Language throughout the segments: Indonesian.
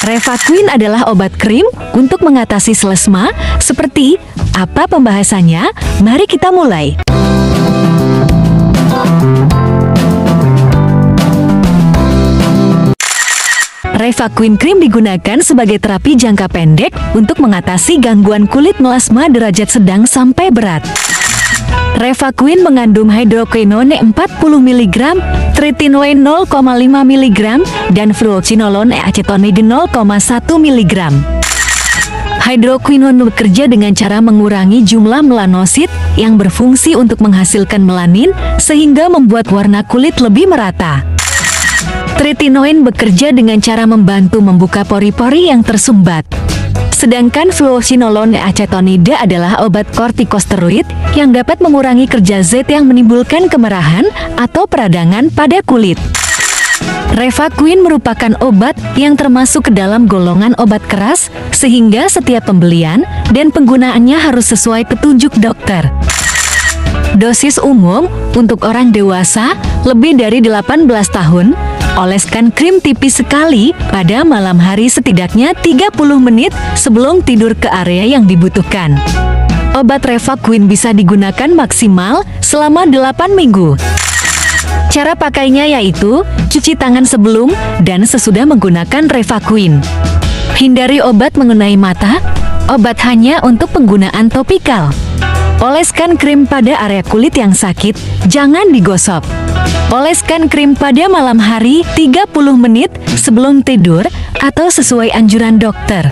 Revaquin adalah obat krim untuk mengatasi selesma. Seperti apa pembahasannya? Mari kita mulai. Revaquin Cream digunakan sebagai terapi jangka pendek untuk mengatasi gangguan kulit melasma derajat sedang sampai berat. Revaquin mengandung hidroquinone 40 mg, tretinoin 0,5 mg, dan fluocinolone acetonide 0,1 mg. Hidroquinone bekerja dengan cara mengurangi jumlah melanosit yang berfungsi untuk menghasilkan melanin sehingga membuat warna kulit lebih merata. Tretinoin bekerja dengan cara membantu membuka pori-pori yang tersumbat. Sedangkan fluocinolone acetonide adalah obat kortikosteroid yang dapat mengurangi kerja zat yang menimbulkan kemerahan atau peradangan pada kulit. Revaquin merupakan obat yang termasuk ke dalam golongan obat keras sehingga setiap pembelian dan penggunaannya harus sesuai petunjuk dokter. Dosis umum untuk orang dewasa lebih dari 18 tahun Oleskan krim tipis sekali pada malam hari setidaknya 30 menit sebelum tidur ke area yang dibutuhkan. Obat Revaquin bisa digunakan maksimal selama 8 minggu. Cara pakainya yaitu cuci tangan sebelum dan sesudah menggunakan Revaquin. Hindari obat mengenai mata, obat hanya untuk penggunaan topikal. Oleskan krim pada area kulit yang sakit, jangan digosok. Oleskan krim pada malam hari 30 menit sebelum tidur atau sesuai anjuran dokter.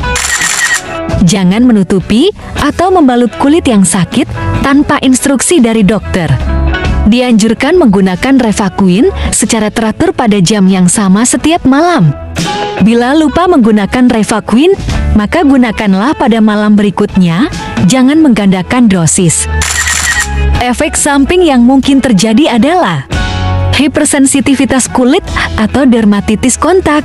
Jangan menutupi atau membalut kulit yang sakit tanpa instruksi dari dokter. Dianjurkan menggunakan Revaquin secara teratur pada jam yang sama setiap malam. Bila lupa menggunakan Revaquin, maka gunakanlah pada malam berikutnya, jangan menggandakan dosis. Efek samping yang mungkin terjadi adalah hipersensitivitas kulit atau dermatitis kontak,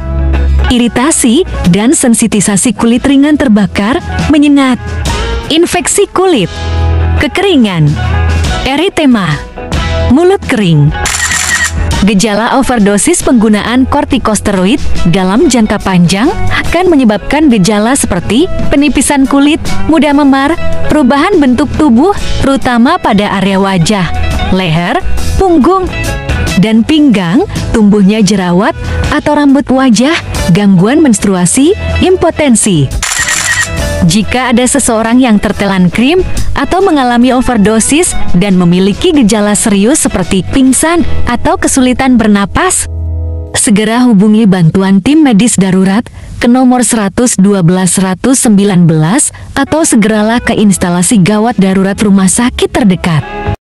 iritasi dan sensitisasi kulit ringan terbakar, menyengat, infeksi kulit, kekeringan, eritema, mulut kering. Gejala overdosis penggunaan kortikosteroid dalam jangka panjang akan menyebabkan gejala seperti penipisan kulit, mudah memar, perubahan bentuk tubuh, terutama pada area wajah, leher, punggung, dan pinggang, tumbuhnya jerawat atau rambut wajah, gangguan menstruasi, impotensi. Jika ada seseorang yang tertelan krim atau mengalami overdosis dan memiliki gejala serius seperti pingsan atau kesulitan bernapas, segera hubungi bantuan tim medis darurat ke nomor 112 119 atau segeralah ke instalasi gawat darurat rumah sakit terdekat.